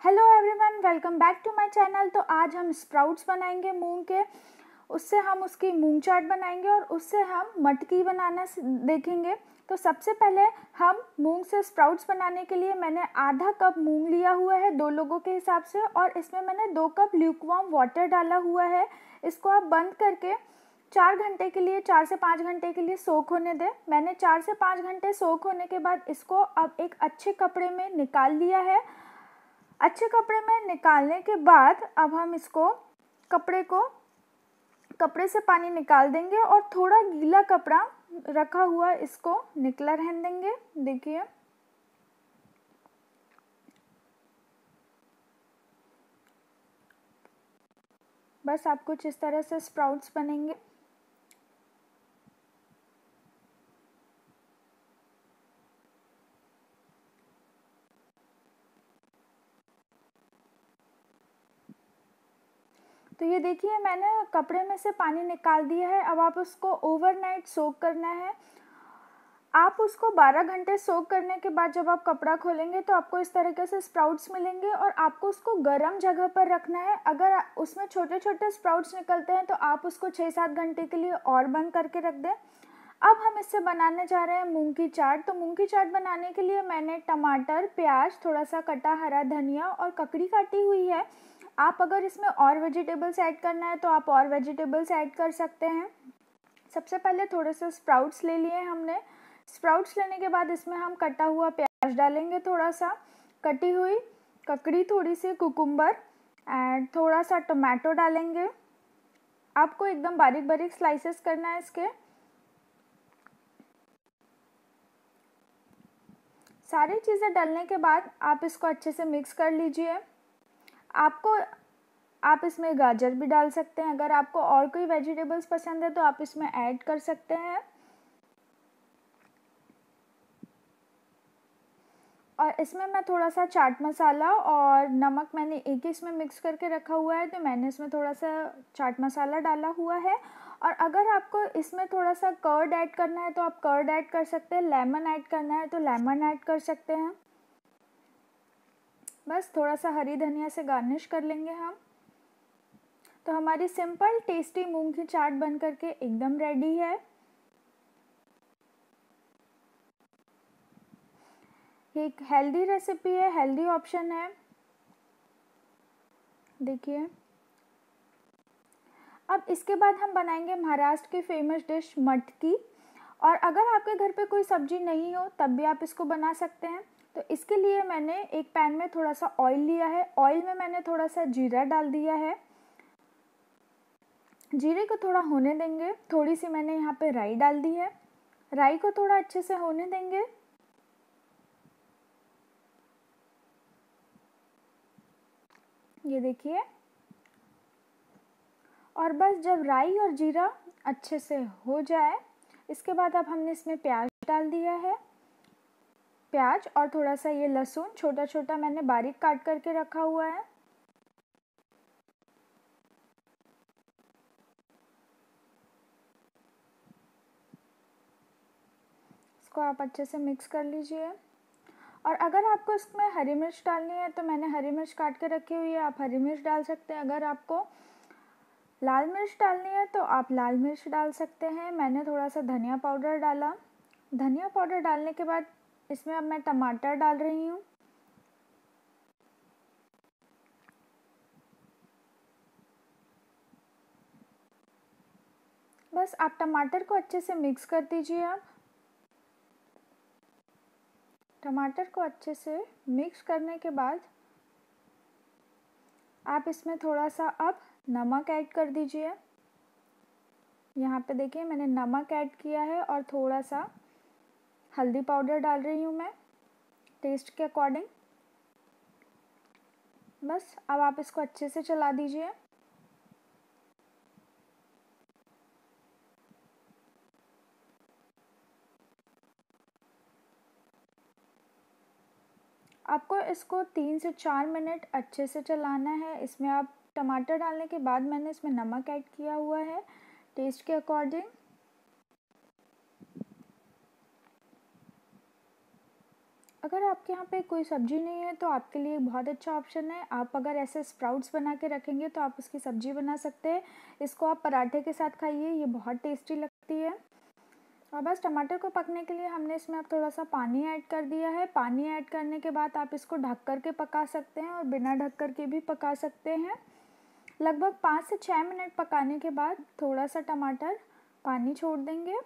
Hello everyone welcome back to my channel तो आज हम स्प्राउट्स बनाएँगे मूंग के। उससे हम उसकी मूंग चाट बनाएँगे और उससे हम मटकी बनाना देखेंगे। तो सबसे पहले हम मूंग से स्प्राउट्स बनाने के लिए मैंने आधा कप मूंग लिया हुआ है दो लोगों के हिसाब से और इसमें मैंने दो कप ल्यूकवार्म वाटर डाला हुआ है। इसको आप बंद करके चार घंटे के लिए, चार से पाँच घंटे के लिए सोख होने दें। मैंने चार से पाँच घंटे सोख होने के बाद इसको अब एक अच्छे कपड़े में निकाल लिया है। अच्छे कपड़े में निकालने के बाद अब हम इसको कपड़े को कपड़े से पानी निकाल देंगे और थोड़ा गीला कपड़ा रखा हुआ इसको निकला रहने देंगे। देखिए। बस आप कुछ इस तरह से स्प्राउट्स बनेंगे। तो ये देखिए, मैंने कपड़े में से पानी निकाल दिया है। अब आप उसको ओवरनाइट सोक करना है। आप उसको 12 घंटे सोक करने के बाद जब आप कपड़ा खोलेंगे तो आपको इस तरीके से स्प्राउट्स मिलेंगे और आपको उसको गर्म जगह पर रखना है। अगर उसमें छोटे छोटे स्प्राउट्स निकलते हैं तो आप उसको छः सात घंटे के लिए और बंद करके रख दें। अब हम इससे बनाने जा रहे हैं मूंग की चाट। तो मूंग की चाट बनाने के लिए मैंने टमाटर, प्याज, थोड़ा सा कटा हरा धनिया और ककड़ी काटी हुई है। आप अगर इसमें और वेजिटेबल्स ऐड करना है तो आप और वेजिटेबल्स ऐड कर सकते हैं। सबसे पहले थोड़े से स्प्राउट्स ले लिए हमने। स्प्राउट्स लेने के बाद इसमें हम कटा हुआ प्याज डालेंगे थोड़ा सा। कटी हुई ककड़ी, थोड़ी सी कुकुम्बर एंड थोड़ा सा टोमेटो डालेंगे। आपको एकदम बारीक बारीक स्लाइसेस करना है इसके। सारी चीज़ें डालने के बाद आप इसको अच्छे से मिक्स कर लीजिए। आपको, आप इसमें गाजर भी डाल सकते हैं। अगर आपको और कोई वेजिटेबल्स पसंद है तो आप इसमें ऐड कर सकते हैं। और इसमें मैं थोड़ा सा चाट मसाला और नमक मैंने एक ही इसमें मिक्स करके रखा हुआ है तो मैंने इसमें थोड़ा सा चाट मसाला डाला हुआ है। और अगर आपको इसमें थोड़ा सा कर्ड ऐड करना है तो आप कर्ड ऐड कर सकते हैं लेमन ऐड करना है तो लेमन ऐड कर सकते हैं। बस थोड़ा सा हरी धनिया से गार्निश कर लेंगे हम। तो हमारी सिंपल टेस्टी मूंग की चाट बन करके एकदम रेडी है। एक हेल्दी रेसिपी है हेल्दी ऑप्शन है। देखिए। अब इसके बाद हम बनाएँगे महाराष्ट्र की फ़ेमस डिश मटकी। और अगर आपके घर पे कोई सब्ज़ी नहीं हो, तब भी आप इसको बना सकते हैं। तो इसके लिए मैंने एक पैन में थोड़ा सा ऑयल लिया है। ऑयल में मैंने थोड़ा सा जीरा डाल दिया है। जीरे को थोड़ा होने देंगे। थोड़ी सी मैंने यहाँ पे राई डाल दी है। राई को थोड़ा अच्छे से होने देंगे। ये देखिए। और बस जब राई और जीरा अच्छे से हो जाए, इसके बाद अब हमने इसमें प्याज डाल दिया है। प्याज और थोड़ा सा ये लहसुन छोटा छोटा मैंने बारीक काट करके रखा हुआ है। इसको आप अच्छे से मिक्स कर लीजिए। और अगर आपको इसमें हरी मिर्च डालनी है तो मैंने हरी मिर्च काट के रखी हुई है। आप हरी मिर्च डाल सकते हैं। अगर आपको लाल मिर्च डालनी है तो आप लाल मिर्च डाल सकते हैं। मैंने थोड़ा सा धनिया पाउडर डाला। धनिया पाउडर डालने के बाद इसमें अब मैं टमाटर डाल रही हूँ। बस आप टमाटर को अच्छे से मिक्स कर दीजिए आप। टमाटर को अच्छे से मिक्स करने के बाद आप इसमें थोड़ा सा अब नमक ऐड कर दीजिए। यहाँ पे देखिए मैंने नमक ऐड किया है और थोड़ा सा हल्दी पाउडर डाल रही हूँ मैं टेस्ट के अकॉर्डिंग बस, अब आप इसको अच्छे से चला दीजिए। आपको इसको तीन से चार मिनट अच्छे से चलाना है। इसमें आप टमाटर डालने के बाद मैंने इसमें नमक ऐड किया हुआ है टेस्ट के अकॉर्डिंग अगर आपके यहाँ पे कोई सब्ज़ी नहीं है तो आपके लिए बहुत अच्छा ऑप्शन है। आप अगर ऐसे स्प्राउट्स बना के रखेंगे तो आप उसकी सब्ज़ी बना सकते हैं। इसको आप पराठे के साथ खाइए, ये बहुत टेस्टी लगती है। और बस टमाटर को पकने के लिए हमने इसमें अब थोड़ा सा पानी ऐड कर दिया है। पानी ऐड करने के बाद आप इसको ढक कर के पका सकते हैं और बिना ढक कर के भी पका सकते हैं। लगभग पाँच से छः मिनट पकाने के बाद थोड़ा सा टमाटर पानी छोड़ देंगे।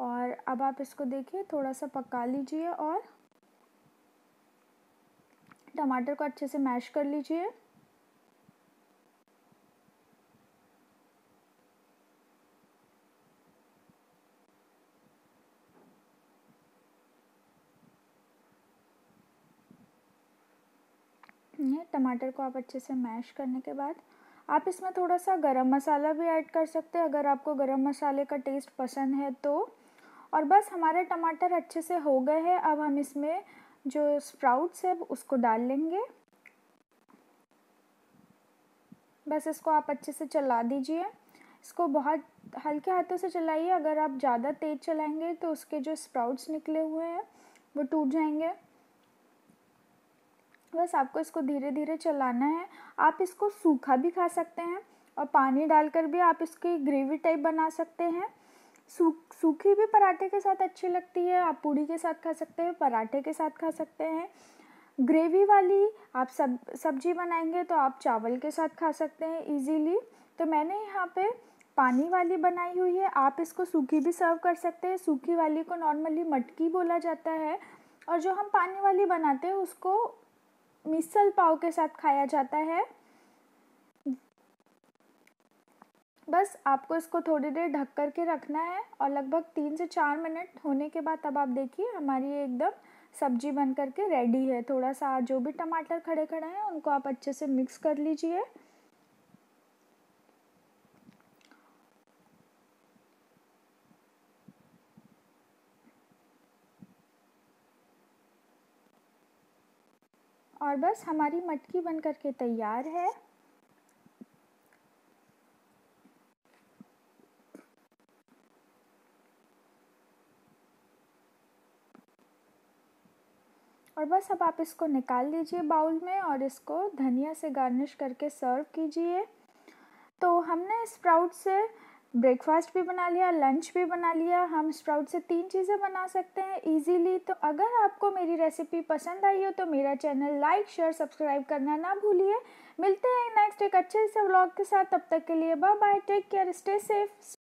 और अब आप इसको देखिए थोड़ा सा पका लीजिए और टमाटर को अच्छे से मैश कर लीजिए। टमाटर को आप अच्छे से मैश करने के बाद आप इसमें थोड़ा सा गरम मसाला भी ऐड कर सकते हैं। अगर आपको गरम मसाले का टेस्ट पसंद है तो। और बस हमारे टमाटर अच्छे से हो गए हैं। अब हम इसमें जो स्प्राउट्स है उसको डाल लेंगे। बस इसको आप अच्छे से चला दीजिए। इसको बहुत हल्के हाथों से चलाइए। अगर आप ज़्यादा तेज़ चलाएँगे तो उसके जो स्प्राउट्स निकले हुए हैं, वो टूट जाएँगे। बस आपको इसको धीरे धीरे चलाना है। आप इसको सूखा भी खा सकते हैं और पानी डालकर भी आप इसकी ग्रेवी टाइप बना सकते हैं। सूख भी पराठे के साथ अच्छी लगती है, आप पूड़ी के साथ खा सकते हैं, पराठे के साथ खा सकते हैं। ग्रेवी वाली आप सब, सब्ज़ी बनाएँगे तो आप चावल के साथ खा सकते हैं इजीली तो मैंने यहाँ पे पानी वाली बनाई हुई है, आप इसको सूखी भी सर्व कर सकते हैं। सूखी वाली को नॉर्मली मटकी बोला जाता है और जो हम पानी वाली बनाते हैं उसको मिसल पाव के साथ खाया जाता है। बस आपको इसको थोड़ी देर ढक कर के रखना है और लगभग तीन से चार मिनट होने के बाद अब आप देखिए हमारी एकदम सब्ज़ी बन कर के रेडी है। थोड़ा सा जो भी टमाटर खड़े खड़े हैं, उनको आप अच्छे से मिक्स कर लीजिए। और बस हमारी मटकी बन करके तैयार है। और बस अब आप इसको निकाल लीजिए बाउल में और इसको धनिया से गार्निश करके सर्व कीजिए। तो हमने स्प्राउट से ब्रेकफास्ट भी बना लिया, लंच भी बना लिया। हम स्प्राउट से तीन चीज़ें बना सकते हैं इजीली। तो अगर आपको मेरी रेसिपी पसंद आई हो तो मेरा चैनल लाइक, शेयर, सब्सक्राइब करना ना भूलिए। मिलते हैं नेक्स्ट एक अच्छे से व्लॉग के साथ। तब तक के लिए bye bye, take care, stay safe.